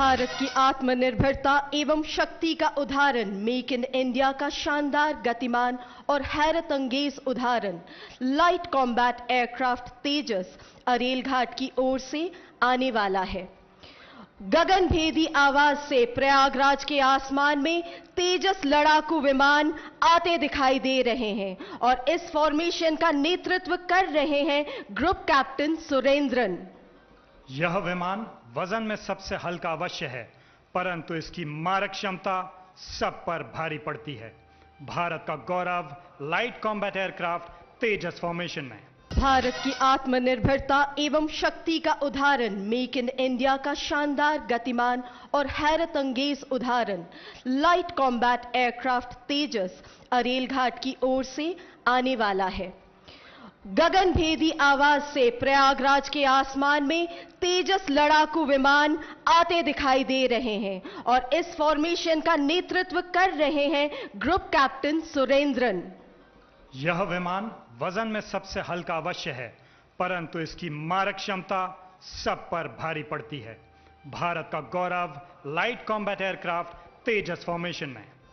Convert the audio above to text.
भारत की आत्मनिर्भरता एवं शक्ति का उदाहरण, मेक इन इंडिया का शानदार गतिमान और हैरत अंगेज उदाहरण। Light combat aircraft Tejas Arail Ghat की ओर से आने वाला है। गगन भेदी आवाज़ से प्रयागराज के आसमान में तेजस लड़ाकू विमान आते दिखाई दे रहे हैं और इस फॉर्मेशन का नेतृत्व कर रहे हैं ग्रुप कैप्टन सुरेंद्रन। यह विमान वज़न में सबसे हल्का अवश्य है, परंतु इसकी मारक क्षमता सब पर भारी पड़ती है। भारत का गौरव light combat aircraft Tejas formation में। भारत की आत्मनिर्भरता एवं शक्ति का उदाहरण मेक इन इंडिया का शानदार गतिमान और हैरत अंगेज उदाहरण। Light combat aircraft Tejas Arail Ghat की ओर से आने वाला है। गगन भेदी आवाज़ से प्रयागराज के आसमान में तेजस लड़ाकू विमान आते दिखाई दे रहे हैं और इस फॉर्मेशन का नेतृत्व कर रहे हैं ग्रुप कैप्टन सुरेंद्रन। यह विमान वज़न में सबसे हल्का अवश्य है, परंतु इसकी मारक क्षमता सब पर भारी पड़ती है। भारत का गौरव light combat aircraft Tejas formation में।